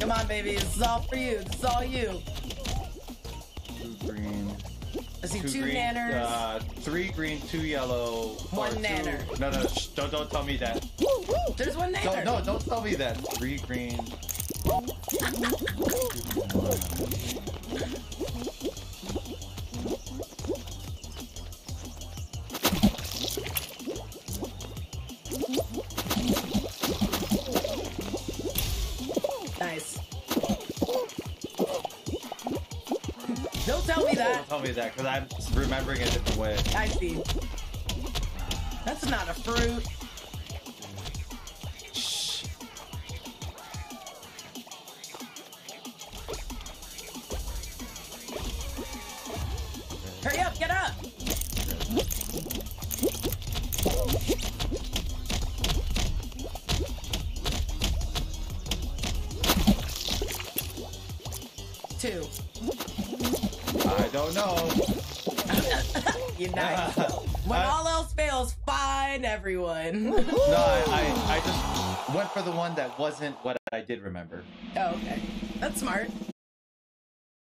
Come on, baby. This is all for you. This is all you. Two green. I see two, green, nanners. Uh, three green, two yellow. One or two- nanner. No, no, shh, don't, don't tell me that. There's one nanner. No, no, don't tell me that. Three green. Nice. Don't tell me that. Don't tell me that, because I'm remembering it a different way. I see. That's not a fruit. Shh. Hurry up, get Two. I don't know. When I- all else fails, find everyone. No, I, I, I just went for the one that wasn't what I did remember. oh, okay. That's smart.